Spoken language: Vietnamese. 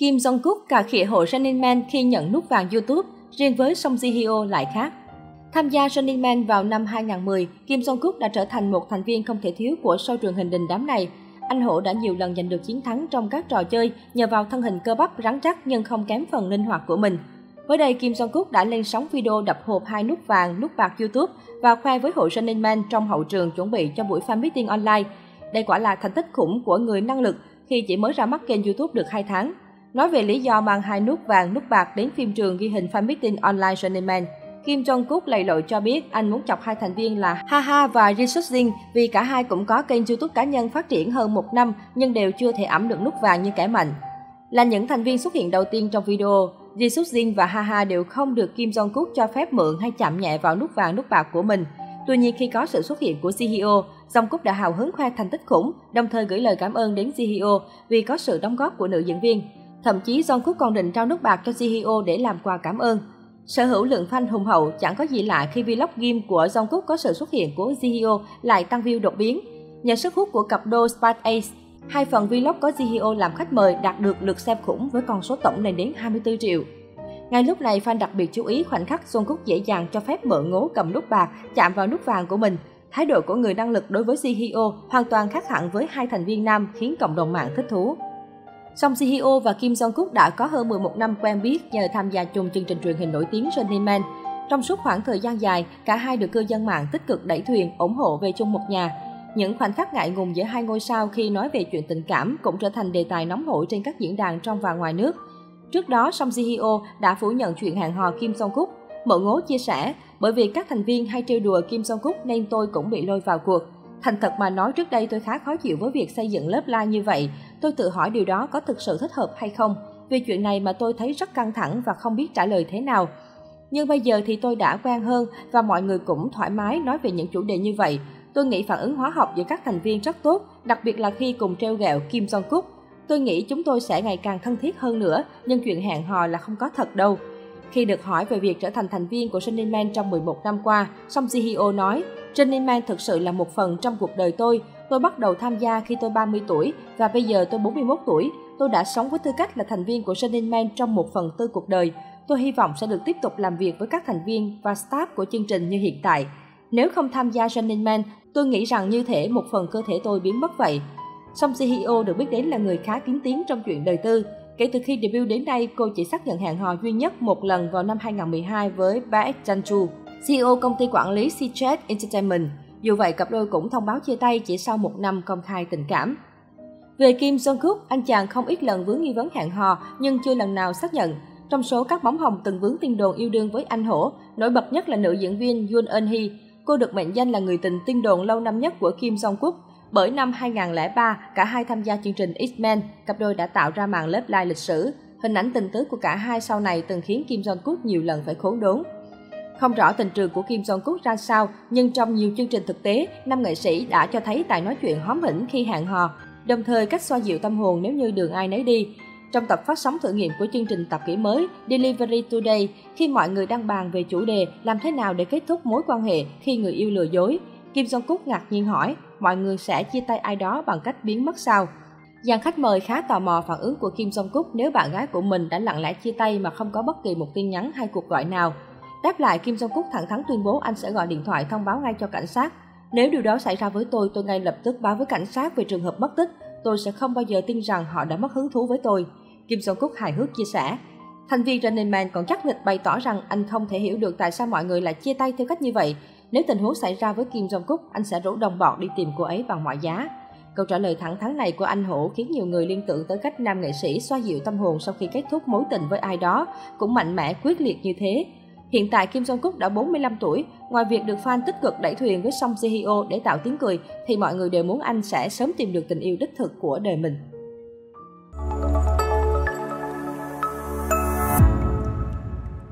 Kim Jong-kook cà khịa hộ Running Man khi nhận nút vàng YouTube, riêng với Song Ji Hyo lại khác. Tham gia Running Man vào năm 2010, Kim Jong-kook đã trở thành một thành viên không thể thiếu của show truyền hình đình đám này. Anh Hổ đã nhiều lần giành được chiến thắng trong các trò chơi nhờ vào thân hình cơ bắp rắn chắc nhưng không kém phần linh hoạt của mình. Mới đây, Kim Jong-kook đã lên sóng video đập hộp hai nút vàng, nút bạc YouTube và khoe với hội Running Man trong hậu trường chuẩn bị cho buổi fan meeting online. Đây quả là thành tích khủng của người năng lực khi chỉ mới ra mắt kênh YouTube được 2 tháng. Nói về lý do mang hai nút vàng, nút bạc đến phim trường ghi hình fan meeting online Running Kim Jong-kook lầy lội cho biết anh muốn chọc hai thành viên là Haha và jisoo Suk Jin vì cả hai cũng có kênh YouTube cá nhân phát triển hơn một năm nhưng đều chưa thể ẩm được nút vàng như kẻ mạnh. Là những thành viên xuất hiện đầu tiên trong video, jisoo Suk Jin và Haha đều không được Kim Jong Kook cho phép mượn hay chạm nhẹ vào nút vàng nút bạc của mình. Tuy nhiên khi có sự xuất hiện của jihyo, Jong Kook đã hào hứng khoe thành tích khủng, đồng thời gửi lời cảm ơn đến jihyo vì có sự đóng góp của nữ diễn viên. Thậm chí Jong Kook còn định trao nút bạc cho Jihyo để làm quà cảm ơn. Sở hữu lượng fan hùng hậu chẳng có gì lạ khi vlog game của Jong Kook có sự xuất hiện của Jihyo lại tăng view đột biến. Nhờ sức hút của cặp đôi Spice Ace, hai phần vlog có Jihyo làm khách mời đạt được lượt xem khủng với con số tổng lên đến 24 triệu. Ngay lúc này, fan đặc biệt chú ý khoảnh khắc Jungkook dễ dàng cho phép mợ ngố cầm nút bạc chạm vào nút vàng của mình. Thái độ của người năng lực đối với Jihyo hoàn toàn khác hẳn với hai thành viên nam khiến cộng đồng mạng thích thú. Song Ji Hyo và Kim Jong-kook đã có hơn 11 năm quen biết nhờ tham gia chung chương trình truyền hình nổi tiếng Running Man. Trong suốt khoảng thời gian dài, cả hai được cư dân mạng tích cực đẩy thuyền, ủng hộ về chung một nhà. Những khoảnh khắc ngại ngùng giữa hai ngôi sao khi nói về chuyện tình cảm cũng trở thành đề tài nóng hổi trên các diễn đàn trong và ngoài nước. Trước đó, Song Ji Hyo đã phủ nhận chuyện hẹn hò Kim Jong Kook. Mở ngố chia sẻ, bởi vì các thành viên hay trêu đùa Kim Jong Kook nên tôi cũng bị lôi vào cuộc. Thành thật mà nói trước đây tôi khá khó chịu với việc xây dựng lớp like như vậy. Tôi tự hỏi điều đó có thực sự thích hợp hay không. Vì chuyện này mà tôi thấy rất căng thẳng và không biết trả lời thế nào. Nhưng bây giờ thì tôi đã quen hơn và mọi người cũng thoải mái nói về những chủ đề như vậy. Tôi nghĩ phản ứng hóa học giữa các thành viên rất tốt, đặc biệt là khi cùng treo gẹo Kim Jong Kook. Tôi nghĩ chúng tôi sẽ ngày càng thân thiết hơn nữa, nhưng chuyện hẹn hò là không có thật đâu. Khi được hỏi về việc trở thành thành viên của Sunny Man trong 11 năm qua, Song Ji Hyo nói, Running Man thực sự là một phần trong cuộc đời tôi. Tôi bắt đầu tham gia khi tôi 30 tuổi và bây giờ tôi 41 tuổi. Tôi đã sống với tư cách là thành viên của Running Man trong một phần tư cuộc đời. Tôi hy vọng sẽ được tiếp tục làm việc với các thành viên và staff của chương trình như hiện tại. Nếu không tham gia Running Man, tôi nghĩ rằng như thể một phần cơ thể tôi biến mất vậy. Song CEO được biết đến là người khá kiến tiếng trong chuyện đời tư. Kể từ khi debut đến nay, cô chỉ xác nhận hẹn hò duy nhất một lần vào năm 2012 với Baek Chanchu. CEO công ty quản lý Cjet Entertainment. Dù vậy, cặp đôi cũng thông báo chia tay chỉ sau một năm công khai tình cảm. Về Kim Jong-kook, anh chàng không ít lần vướng nghi vấn hẹn hò nhưng chưa lần nào xác nhận. Trong số các bóng hồng từng vướng tin đồn yêu đương với anh Hổ, nổi bật nhất là nữ diễn viên Yoon Eun Hee. Cô được mệnh danh là người tình tin đồn lâu năm nhất của Kim Jong-kook bởi năm 2003, cả hai tham gia chương trình X-Men, cặp đôi đã tạo ra màn lớp lai lịch sử. Hình ảnh tình tứ của cả hai sau này từng khiến Kim Jong-kook nhiều lần phải khốn đốn. Không rõ tình trường của Kim Jong-kook ra sao, nhưng trong nhiều chương trình thực tế, nam nghệ sĩ đã cho thấy tài nói chuyện hóm hỉnh khi hẹn hò, đồng thời cách xoa dịu tâm hồn nếu như đường ai nấy đi. Trong tập phát sóng thử nghiệm của chương trình tập kỹ mới Delivery Today, khi mọi người đang bàn về chủ đề làm thế nào để kết thúc mối quan hệ khi người yêu lừa dối, Kim Jong Kook ngạc nhiên hỏi, mọi người sẽ chia tay ai đó bằng cách biến mất sao? Dàn khách mời khá tò mò phản ứng của Kim Jong Kook nếu bạn gái của mình đã lặng lẽ chia tay mà không có bất kỳ một tin nhắn hay cuộc gọi nào. Đáp lại, Kim Jong Kook thẳng thắn tuyên bố anh sẽ gọi điện thoại thông báo ngay cho cảnh sát. Nếu điều đó xảy ra với tôi, tôi ngay lập tức báo với cảnh sát về trường hợp mất tích. Tôi sẽ không bao giờ tin rằng họ đã mất hứng thú với tôi. Kim Jong Kook hài hước chia sẻ. Thành viên Running Man còn chắc lịch bày tỏ rằng anh không thể hiểu được tại sao mọi người lại chia tay theo cách như vậy. Nếu tình huống xảy ra với Kim Jong-kook, anh sẽ rủ đồng bọn đi tìm cô ấy bằng mọi giá. Câu trả lời thẳng thắn này của anh Hổ khiến nhiều người liên tưởng tới cách nam nghệ sĩ xoa dịu tâm hồn sau khi kết thúc mối tình với ai đó, cũng mạnh mẽ quyết liệt như thế. Hiện tại Kim Jong Kook đã 45 tuổi, ngoài việc được fan tích cực đẩy thuyền với Song Ji Hyo để tạo tiếng cười, thì mọi người đều muốn anh sẽ sớm tìm được tình yêu đích thực của đời mình.